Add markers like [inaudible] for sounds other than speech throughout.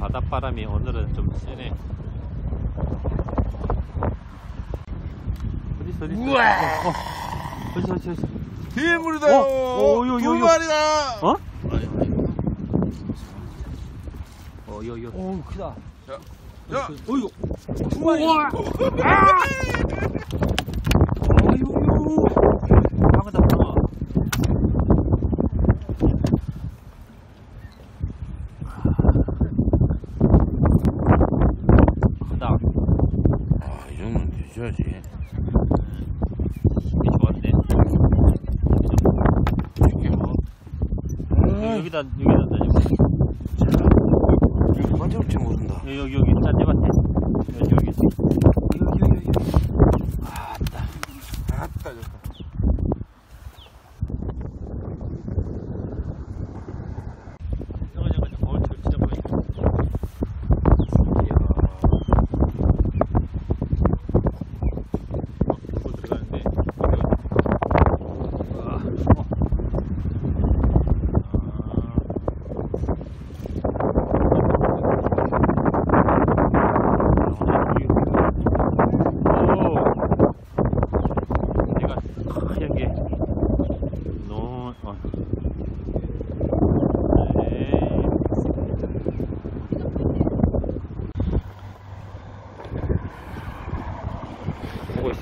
바닷바람이 오늘은 좀 세네. 어딨어, 어딨어? 우와! 어, 어. 어딨어, 어딨어. 대물이다. 어? 어, 요, 요, 두 요. 마리다. 어? 어, 요, 요. 오 크다. 야, 어이구. 두 마리. 우와! 어이구. 방어다, 방어. 크다. 아, 이 힘이 좋았네. 이게 뭐. 여기다, 여기다 던져. 언제 올지 모른다. 여기, 여기, 여기. 짠데밭에. 여기, 여기. 여기, 여기, 여기. 아따. 아따, 좋다. 저거, 저거, 저거. 어, 저 진짜 보이네. 어, 들고 들어가는데. 우와. 어. 오. 얘가 하얀 게 너무 어. 네.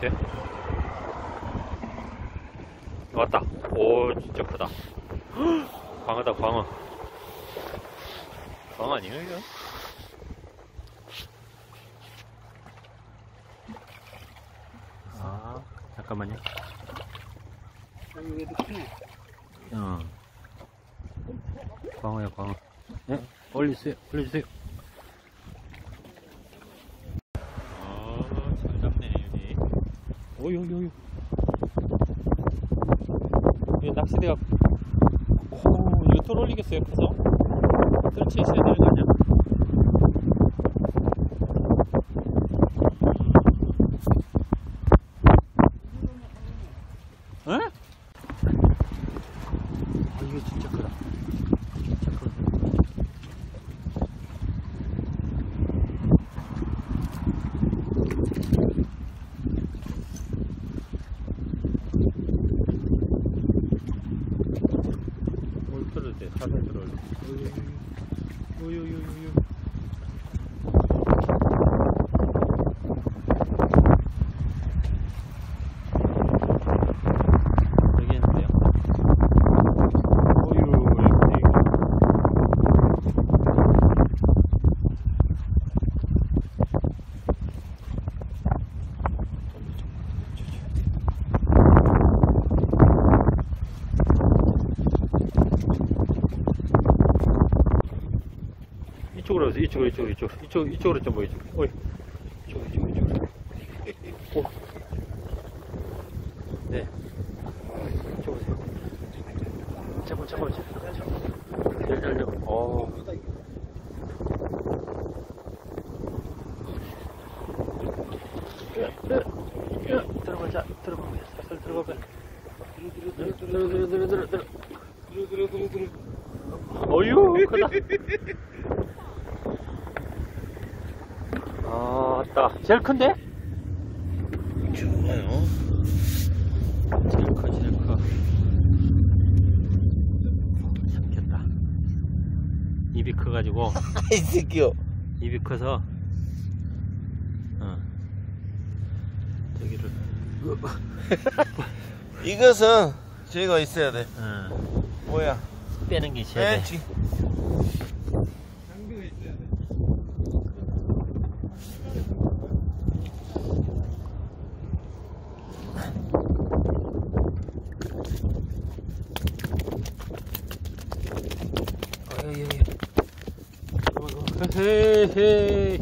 있어요? 왔다. 오, 진짜 크다. [gasps] 광어다, 광어. 광어 아니에요, 이거? 아, 잠깐만요. 여기도 크네. 어. 광어야, 광어. 네, 올리세요, 올려주세요. 어, 잘 잡네, 여기. 오, 여기, 여기. 여기 낚시대가, 오, 이거 털 올리겠어요, 커서? 털 치셔야 되는 거 아니야? 에? 아, 이거 진짜 크다. 진짜 크다. 뭘 끌어도 돼. 살살 들어올려. 우유유유유. 여기 있는데요. 어유, 예쁘네. 이쪽으로 오세요. 이쪽으로, 이쪽으로, 이쪽으로. 이쪽, 이쪽으로 좀 보이죠. 어이. 이쪽으로, 이쪽으로, 이쪽으로. 오. 네. 이쪽으로 오세요. 잠깐만, 잠깐만, 잠깐만. 열, 열, 열. 어. 들어가자, 들어가자. 살살 들어가봐. 들어, 들어, 들어, 들어, 들어, 들어. 들어, 들어, 들어, 들어. 어유, 크 다. 아, 따. 제일 큰데? 좋아요. 제일 커, 제일 커. 삼켰다. 입이 커가지고, [laughs] 이 새끼요. 입이 커서, 어. 저기를, [laughs] 이것은 저희가 있어야 돼. 어. 뭐야? 빼는 게 있어야 돼. 헤헤